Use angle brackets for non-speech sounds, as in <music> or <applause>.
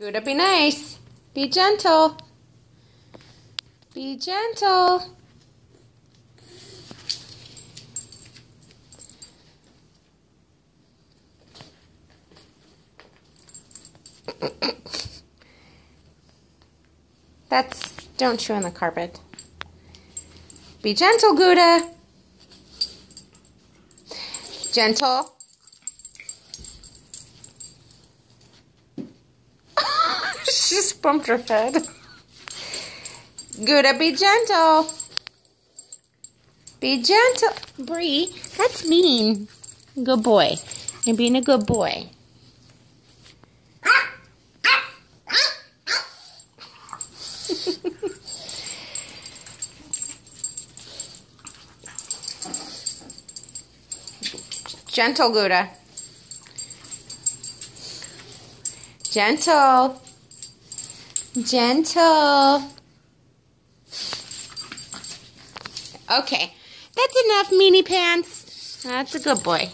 Gouda, be nice. Be gentle. Be gentle. That's, don't chew on the carpet. Be gentle, Gouda. Gentle. Just bumped her head. Gouda, be gentle. Be gentle. Brie, that's mean. Good boy. You're being a good boy. <laughs> Gentle, Gouda. Gentle. Gentle. Okay. That's enough, Meanie Pants. That's a good boy.